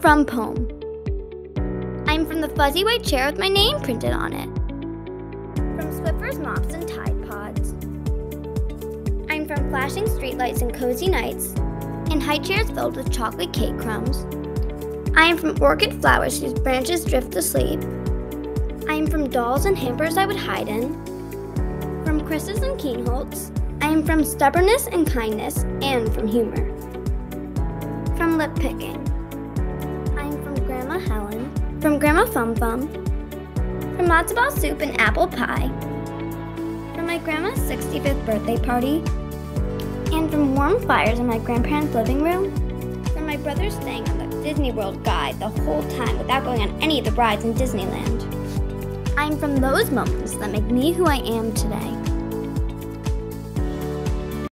from poem. I'm from the fuzzy white chair with my name printed on it. From Swiffer's mops and Tide Pods. I'm from flashing streetlights and cozy nights, and high chairs filled with chocolate cake crumbs. I am from orchid flowers whose branches drift to sleep. I am from dolls and hampers I would hide in. From Chris's and Keenholtz. I am from stubbornness and kindness, and from humor. From lip picking. From Grandma Fum Fum. From matzo ball soup and apple pie. From my grandma's 65th birthday party. And from warm fires in my grandparents' living room. From my brother staying on the Disney World guide the whole time without going on any of the rides in Disneyland. I'm from those moments that make me who I am today.